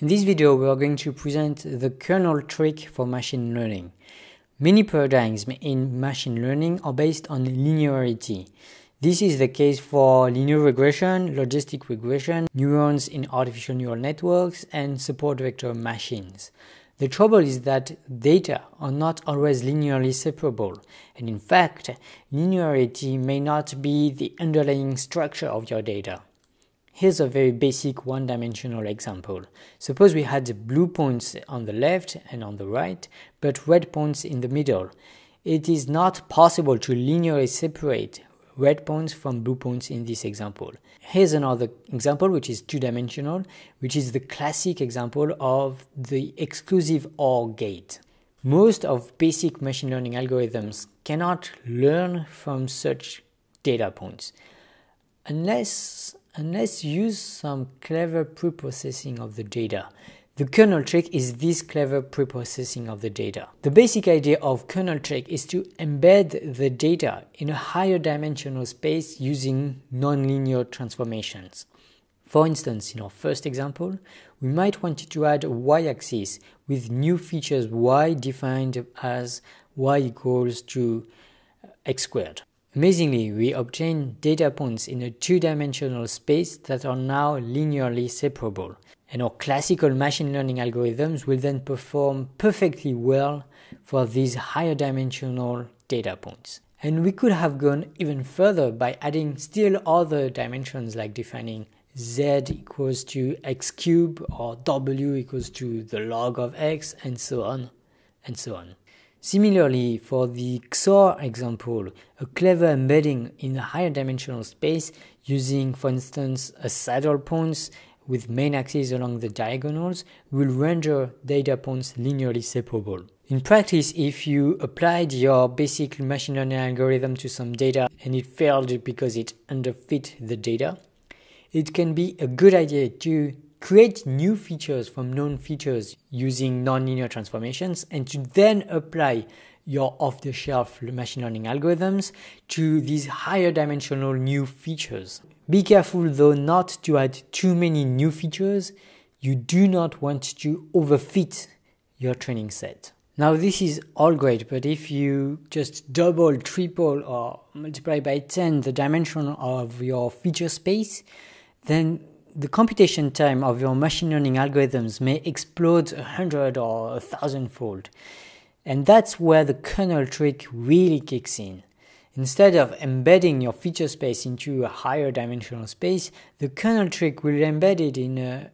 In this video, we are going to present the kernel trick for machine learning. Many paradigms in machine learning are based on linearity. This is the case for linear regression, logistic regression, neurons in artificial neural networks, and support vector machines. The trouble is that data are not always linearly separable, and in fact, linearity may not be the underlying structure of your data. Here's a very basic one-dimensional example. Suppose we had blue points on the left and on the right, but red points in the middle. It is not possible to linearly separate red points from blue points in this example. Here's another example which is two-dimensional, which is the classic example of the exclusive OR gate. Most of basic machine learning algorithms cannot learn from such data points unless unless you use some clever preprocessing of the data. The kernel trick is this clever preprocessing of the data. The basic idea of kernel trick is to embed the data in a higher dimensional space using nonlinear transformations. For instance, in our first example, we might want to add a y-axis with new features y defined as y equals to x squared. Amazingly, we obtain data points in a two-dimensional space that are now linearly separable, and our classical machine learning algorithms will then perform perfectly well for these higher dimensional data points. And we could have gone even further by adding still other dimensions like defining z equals to x cubed or w equals to the log of x and so on and so on. Similarly, for the XOR example, a clever embedding in a higher dimensional space using, for instance, a saddle points with main axes along the diagonals will render data points linearly separable. In practice, if you applied your basic machine learning algorithm to some data and it failed because it underfit the data, it can be a good idea to create new features from known features using nonlinear transformations and to then apply your off-the-shelf machine learning algorithms to these higher dimensional new features. Be careful though not to add too many new features. You do not want to overfit your training set. Now this is all great, but if you just double, triple or multiply by 10 the dimension of your feature space, then the computation time of your machine learning algorithms may explode a hundred or a thousand fold. And that's where the kernel trick really kicks in. Instead of embedding your feature space into a higher dimensional space, the kernel trick will embed it in a,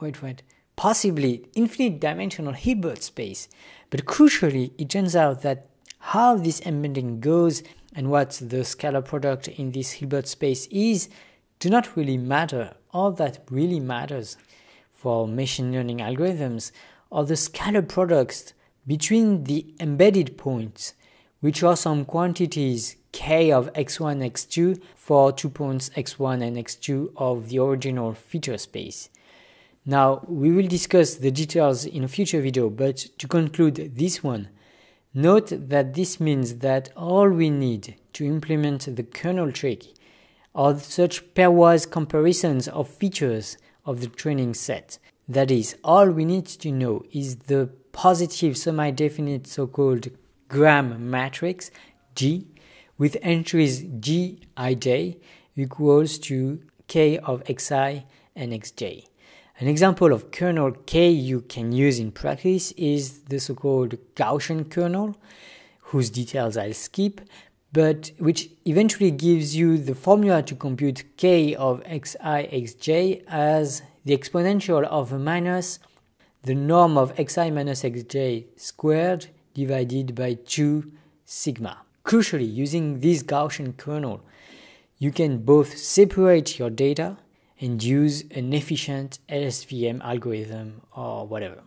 wait, wait, possibly infinite dimensional Hilbert space. But crucially, it turns out that how this embedding goes and what the scalar product in this Hilbert space is do not really matter. All that really matters for machine learning algorithms are the scalar products between the embedded points, which are some quantities k of x1, x2 for two points x1 and x2 of the original feature space. Now, we will discuss the details in a future video, but to conclude this one, note that this means that all we need to implement the kernel trick are such pairwise comparisons of features of the training set. That is, all we need to know is the positive semi-definite so-called Gram matrix G with entries G ij equals to k of xi and xj. An example of kernel k you can use in practice is the so-called Gaussian kernel, whose details I'll skip, but which eventually gives you the formula to compute k of xi xj as the exponential of minus the norm of xi minus xj squared divided by 2 sigma. Crucially, using this Gaussian kernel, you can both separate your data and use an efficient LSVM algorithm or whatever.